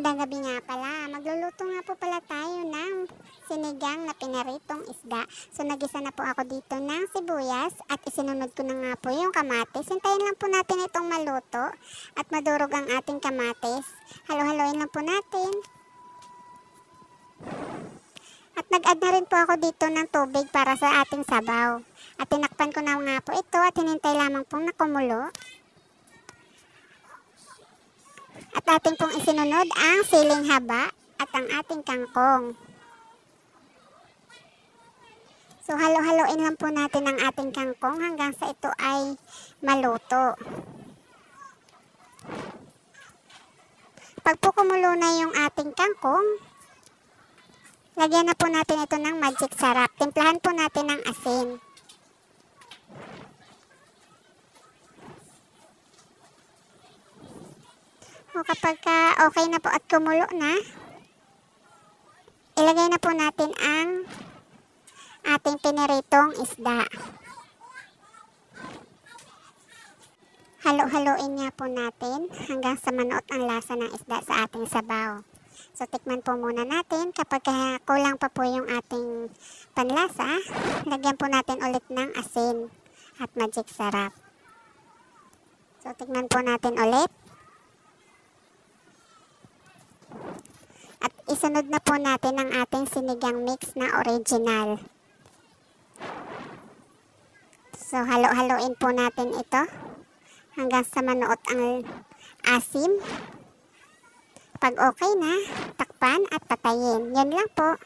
gabi nga pala. Magluluto nga po pala tayo ng sinigang na pinaritong isda. So nagisa na po ako dito ng sibuyas at isinunod ko na nga po yung kamatis. Hintayin lang po natin itong maluto at madurog ang ating kamatis. Halo-haloin lang po natin. At nag-add na rin po ako dito ng tubig para sa ating sabaw. At tinakpan ko na nga po ito at hinintay lamang pong nakumulo. At ating pong isinunod ang siling haba at ang ating kangkong. So halo-haloin lang po natin ang ating kangkong hanggang sa ito ay maluto. Pag po kumulo na yung ating kangkong, lagyan na po natin ito ng magic sarap. Timplahan po natin ng asin. O kapag ka okay na po at kumulo na, ilagay na po natin ang ating piniritong isda. Halo-haloin nga po natin hanggang sa manuot ang lasa ng isda sa ating sabaw. So, tikman po muna natin. Kapag kulang pa po yung ating panlasa, lagyan po natin ulit ng asin at magic sarap. So, tikman po natin ulit. Isunod na po natin ang ating sinigang mix na original. So, halo-haloin po natin ito hanggang sa manuot ang asim. Pag okay na, takpan at patayin. Yan lang po.